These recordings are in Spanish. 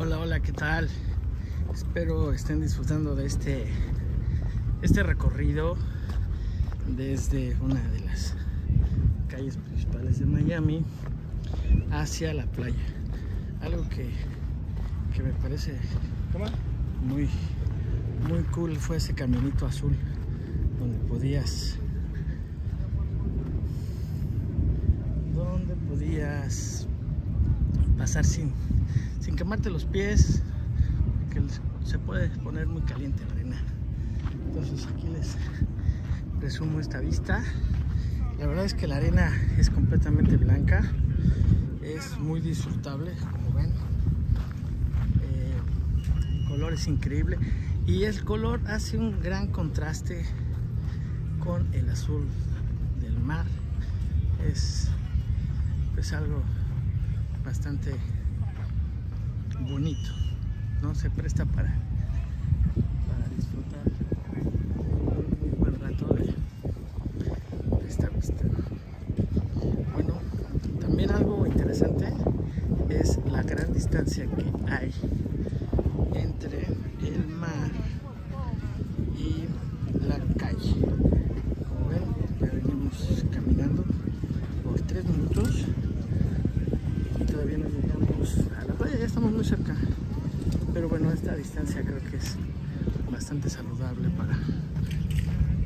Hola, hola, ¿qué tal? Espero estén disfrutando de este, este recorrido desde una de las calles principales de Miami hacia la playa. Algo que, que me parece muy, muy cool fue ese caminito azul donde podías donde podías pasar sin sin quemarte los pies, que se puede poner muy caliente la arena. Entonces aquí les resumo esta vista. La verdad es que la arena es completamente blanca, es muy disfrutable, como ven. Eh, el color es increíble y el color hace un gran contraste con el azul del mar. Es pues algo bastante bonito, ¿no? Se presta para, para disfrutar un muy buen rato de, esta vista. Bueno, también algo interesante es la gran distancia que hay entre el mar y la calle. Como ven, ya venimos caminando por tres minutos y todavía no llegamos a la playa, ya estamos muy cerca. Pero bueno, esta distancia creo que es bastante saludable para,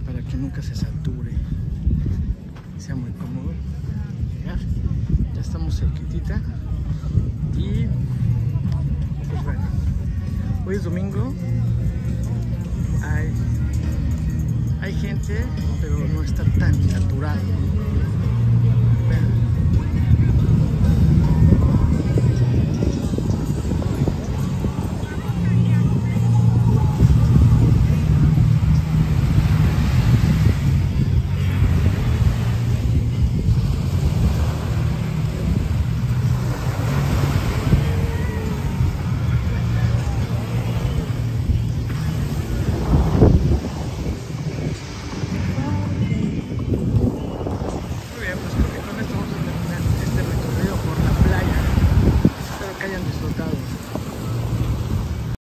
para que nunca se sature, sea muy cómodo llegar. Ya estamos cerquitita y pues bueno, hoy es domingo, hay, hay gente, pero no está tan saturado.